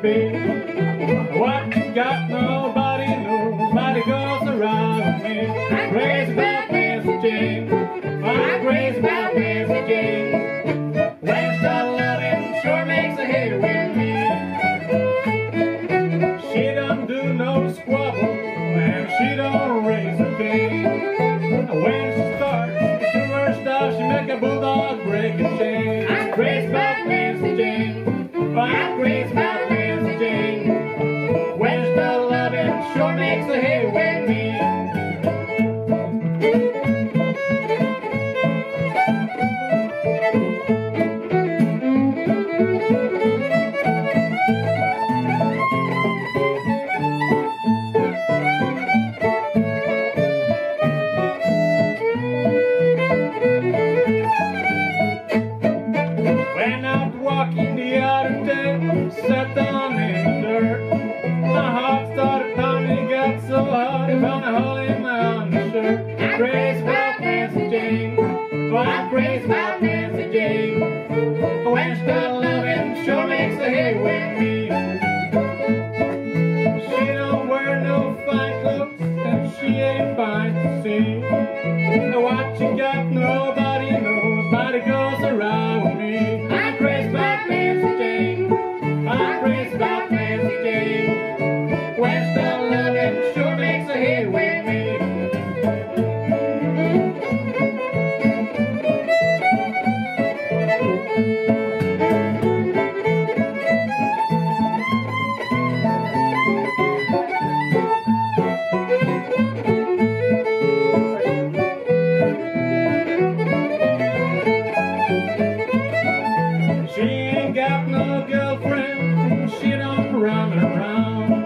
baby. What you got, nobody knows. Nobody goes around me. Crazy about Nancy Jane. I raise my about Jane. When loving, sure makes a hit with me. She don't do no squabble, and she don't raise a. When she starts to her stuff, she make a bulldog break a chain. to see. What you got, nobody knows, but it goes around me. I praise by Nancy Jane. I praise by Nancy Jane. West down.